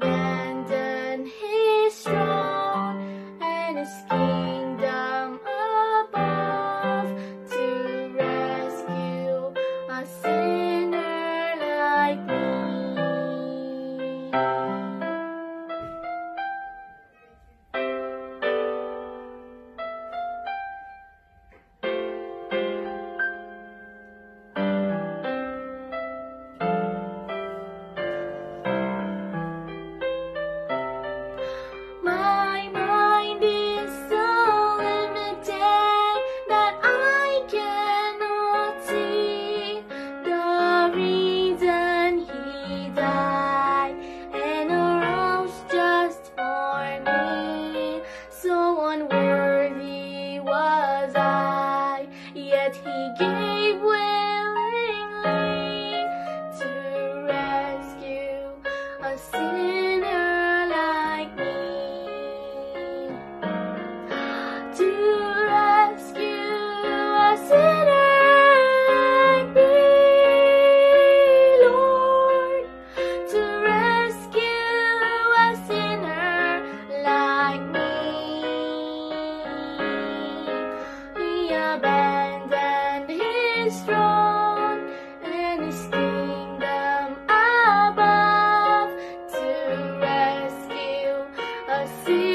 the. that he gave way. strong his kingdom above to rescue us.